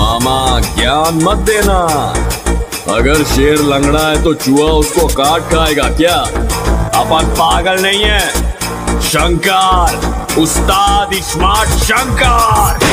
मामा ज्ञान मत देना। अगर शेर लंगड़ा है तो चूहा उसको काट खाएगा, क्या? अपन पागल नहीं है। शंकर, उस्ताद, स्मार्ट शंकर।